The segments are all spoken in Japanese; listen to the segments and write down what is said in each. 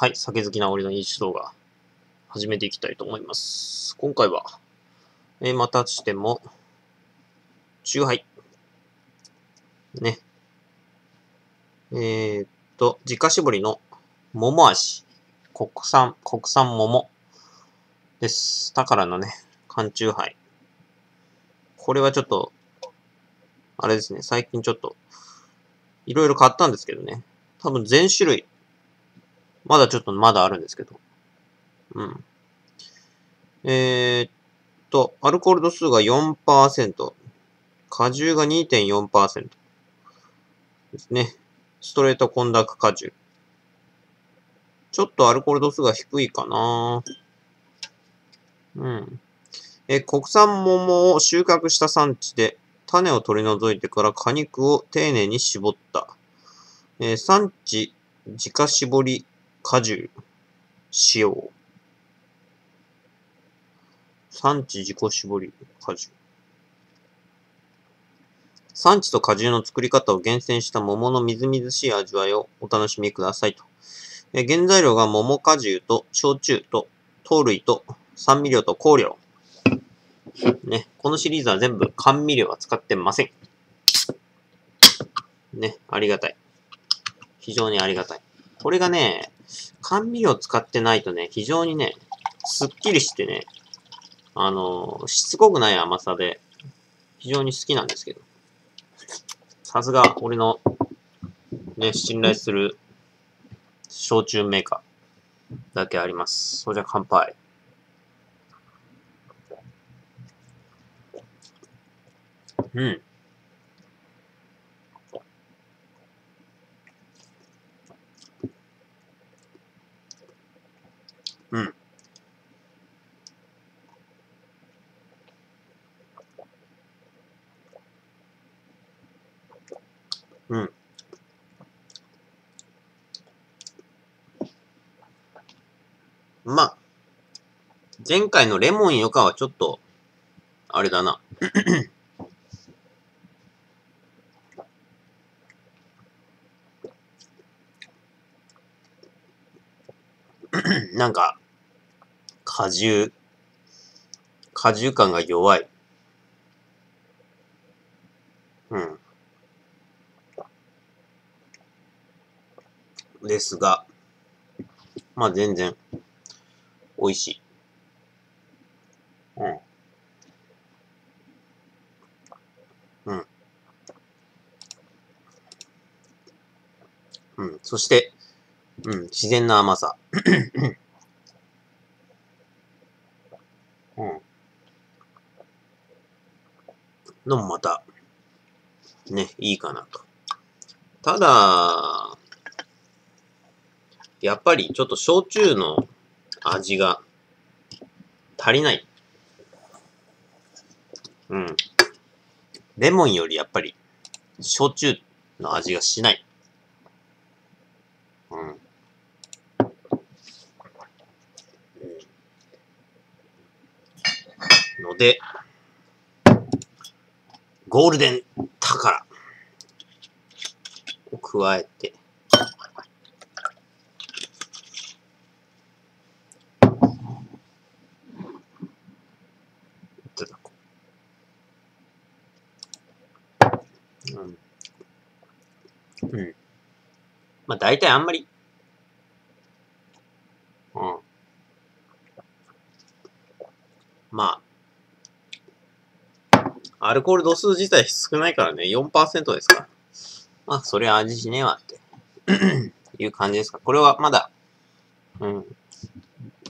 はい、酒好きな俺の飲酒動画、始めていきたいと思います。今回は、えー、またしても、チューハイ。ね。えー、っと、自家搾りの桃味。国産、国産桃です。だからのね、缶チューハイ。これはちょっと、あれですね、最近ちょっと、いろいろ買ったんですけどね。多分全種類、まだちょっとまだあるんですけど。うん。えー、っと、アルコール度数が4%、果汁が2.4%ですね。ストレートコンダク果汁。ちょっとアルコール度数が低いかなうん。え、国産桃を収穫した産地で種を取り除いてから果肉を丁寧に絞った。えー、産地自家絞り果汁使用。産地自己絞り果汁。産地と果汁の作り方を厳選した桃のみずみずしい味わいをお楽しみくださいと。え原材料が桃果汁と焼酎と糖類と酸味料と香料。ね、このシリーズは全部甘味料は使ってません。ね、ありがたい。非常にありがたい。これがね、甘味料使ってないとね、非常にね、すっきりしてね、あのー、しつこくない甘さで、非常に好きなんですけど。さすが、俺の、ね、信頼する、焼酎メーカーだけあります。それじゃ乾杯。うん。うん。うん。まあ、前回のレモンよかはちょっと、あれだな。なんか、果汁、果汁感が弱い。うん。ですが、まあ全然、美味しい。うん。うん。うん。そして、うん、自然な甘さ。うん。のもまた、ね、いいかなと。ただ、やっぱりちょっと焼酎の味が足りない。うん。レモンよりやっぱり焼酎の味がしない。うん。ので、ゴールデン宝を加えて、うん。うん。まあ大体あんまり、うん。まあ、アルコール度数自体少ないからね、4%ですから。まあ、そりゃ味しねえわって いう感じですか。これはまだ、うん、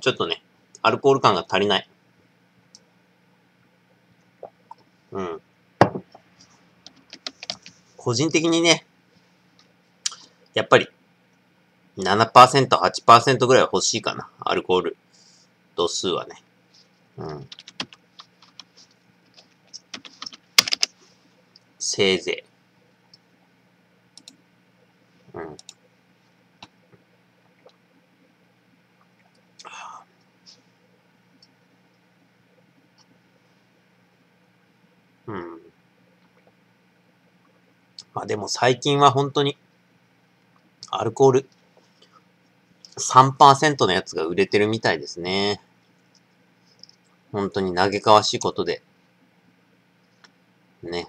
ちょっとね、アルコール感が足りない。うん。個人的にね、やっぱり7%、8%ぐらい欲しいかな。アルコール度数はね。うん。せいぜい。うん。うん。まあでも最近は本当に、アルコール、3%のやつが売れてるみたいですね。本当に嘆かわしいことで。ね。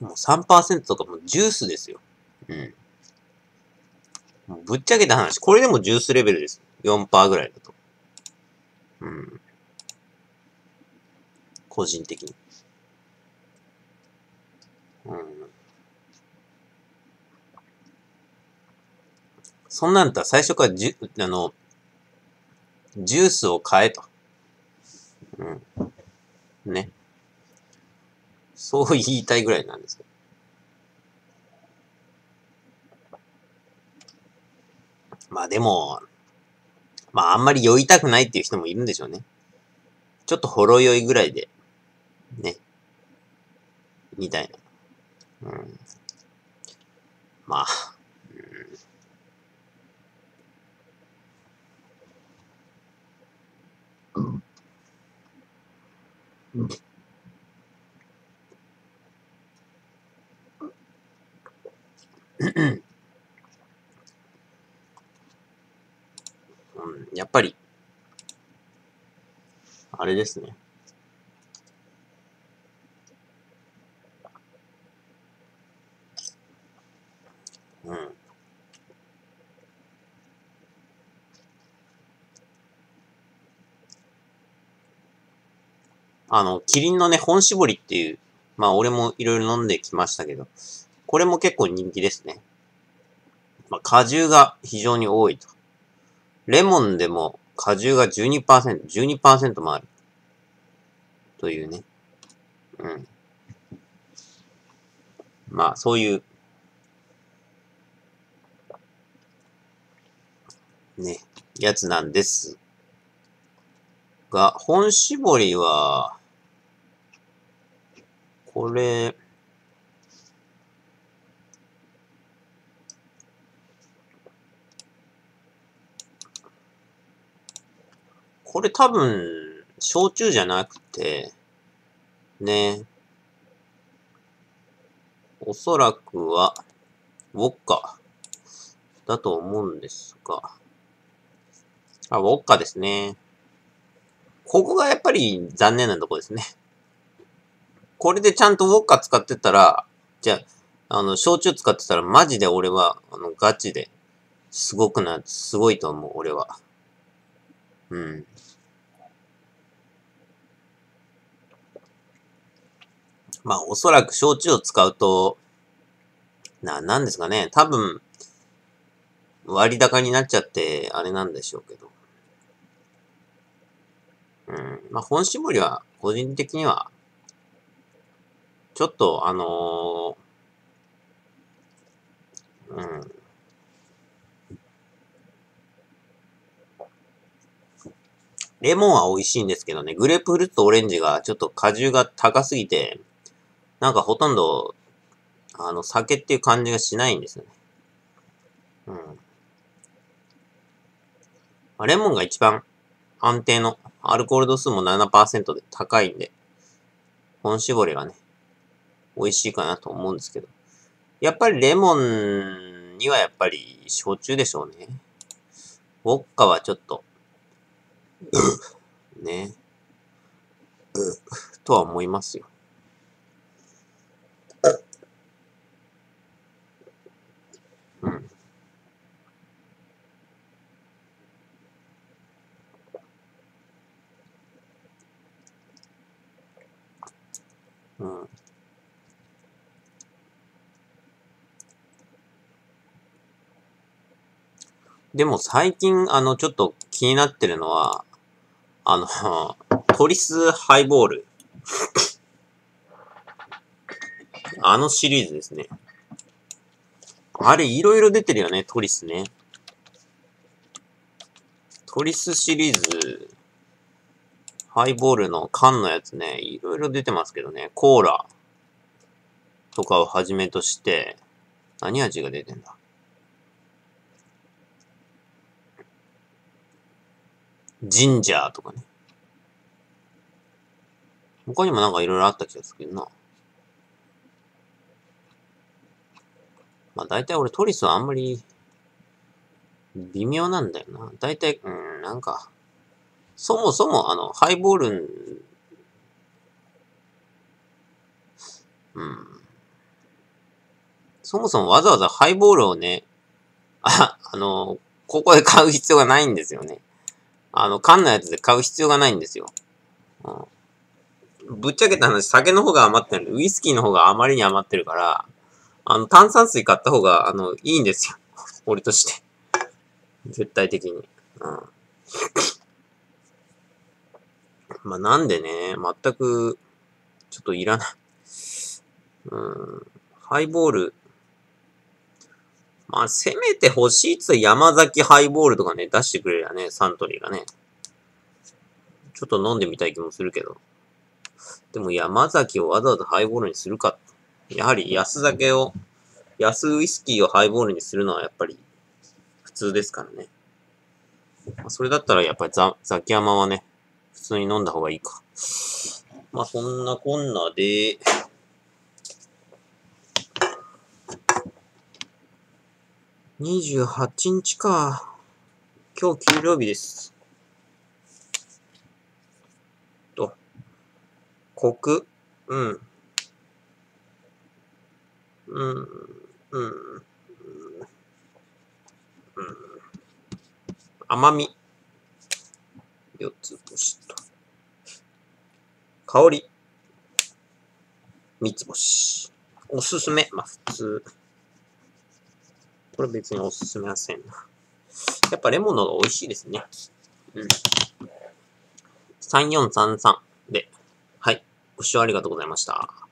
もう3%とかもジュースですよ。うん。もうぶっちゃけた話、これでもジュースレベルです。4%ぐらいだと。うん。個人的に。うん。そんなんだった最初からじゅ、あの、ジュースを買えと。うん。ね。そう言いたいぐらいなんですけど。まあでも、まああんまり酔いたくないっていう人もいるんでしょうね。ちょっとほろ酔いぐらいで、ね。みたいな。うん。まあ、うん。うん。うん、やっぱり、あれですね。うん。あの、キリンのね、本搾りっていう、まあ俺もいろいろ飲んできましたけど、これも結構人気ですね。まあ、果汁が非常に多いと。レモンでも果汁が12%、12%もある。というね。うん。まあ、そういう、ね、やつなんですが、本搾りは、これ、これ多分、焼酎じゃなくて、ね。おそらくは、ウォッカだと思うんですが。あ、ウォッカですね。ここがやっぱり残念なとこですね。これでちゃんとウォッカ使ってたら、じゃあ、あの、焼酎使ってたらマジで俺は、あの、ガチで、すごくな、すごいと思う、俺は。うん。まあ、おそらく焼酎を使うと、な、なんですかね。多分、割高になっちゃって、あれなんでしょうけど。うん。まあ、本搾りは、個人的には、ちょっと、あのー、うん。レモンは美味しいんですけどね、グレープフルーツとオレンジがちょっと果汁が高すぎて、なんかほとんど、あの、酒っていう感じがしないんですよね。うん。まあレモンが一番安定の、アルコール度数も7%で高いんで、本搾りがね、美味しいかなと思うんですけど。やっぱりレモンにはやっぱり焼酎でしょうね。ウォッカはちょっと、ね。とは思いますよ。でも最近、あの、ちょっと気になってるのは、あの、トリスハイボール。あのシリーズですね。あれ、いろいろ出てるよね、トリスね。トリスシリーズ、ハイボールの缶のやつね、いろいろ出てますけどね、コーラとかをはじめとして、何味が出てんだ？ジンジャーとかね。他にもなんかいろいろあった気がするけどな。まあ大体俺トリスはあんまり微妙なんだよな。大体、うん、なんか、そもそもあの、ハイボール、うん。そもそもわざわざハイボールをね、あ、あの、ここで買う必要がないんですよね。あの、缶のやつで買う必要がないんですよ。うん、ぶっちゃけた話、酒の方が余ってるウイスキーの方があまりに余ってるから、あの、炭酸水買った方が、あの、いいんですよ。俺として。絶対的に。うん。まあ、なんでね、全く、ちょっといらない。うん。ハイボール。まあ、せめて欲しいっつ山崎ハイボールとかね、出してくれりゃね、サントリーがね。ちょっと飲んでみたい気もするけど。でも山崎をわざわざハイボールにするか。やはり安酒を、安ウイスキーをハイボールにするのはやっぱり普通ですからね。まあ、それだったらやっぱりザザキヤマはね、普通に飲んだ方がいいか。まあそんなこんなで、28日か。今日給料日です。と、国、うん。うん、うん、うん。甘み。四つ星と。香り。三つ星。おすすめ。まあ、普通。これ別におすすめはせんな。やっぱレモンの方が美味しいですね。うん。3433で。はい。ご視聴ありがとうございました。